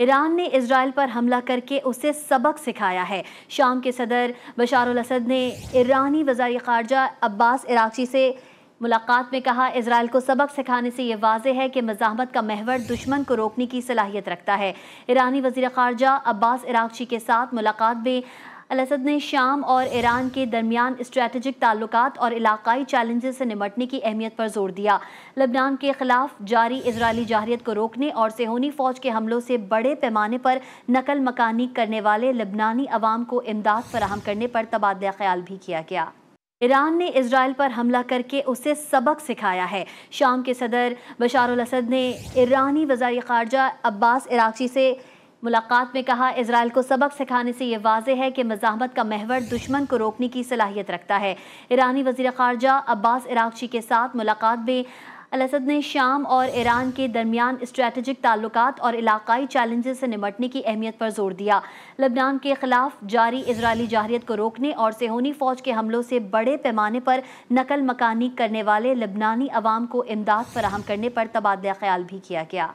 Iran ने Israel पर हमला करके उसे सबक सिखाया है। शाम के सदर बशार असद ने ईरानी वजारी खारजा अब्बास इराकची से मुलाकात में कहा इसराइल को सबक सिखाने से यह वाज है कि मजामत का महवर दुश्मन को रोकने की सलाहियत रखता है। ईरानी वजी खारजा अब्बास इराकची के साथ मुलाकात में अलसद ने शाम और ईरान के दरमियान स्ट्रेटजिक ताल्लुक और इलाकाई चैलेंजेस से निमटने की अहमियत पर ज़ोर दिया। लबनान के खिलाफ जारी इसराइली जाहरीत को रोकने और सेहोनी फौज के हमलों से बड़े पैमाने पर नकल मकानी करने वाले लबनानी अवाम को इमदाद फराहम करने पर तबादला ख्याल भी किया गया। ईरान ने इसराइल पर हमला करके उसे सबक सिखाया है। शाम के सदर बशार असद ने ईरानी वजारी खारजा अब्बास इराकची से मुलाकात में कहा इसराइल को सबक सिखाने से ये वाजे है कि मजामत का महवर दुश्मन को रोकने की सलाहियत रखता है। ईरानी वज़ीर खारजा अब्बास इराकची के साथ मुलाकात में अलसद ने शाम और ईरान के दरमियान स्ट्रेटजिक ताल्लुक और इलाकाई चैलेंजेस से निमटने की अहमियत पर ज़ोर दिया। लबनान के खिलाफ जारी इसराइली जाहरीत को रोकने और सेहोनी फौज के हमलों से बड़े पैमाने पर नकल मकानी करने वाले लबनानी अवाम को इमदाद फराहम करने पर तबादला ख्याल भी किया गया।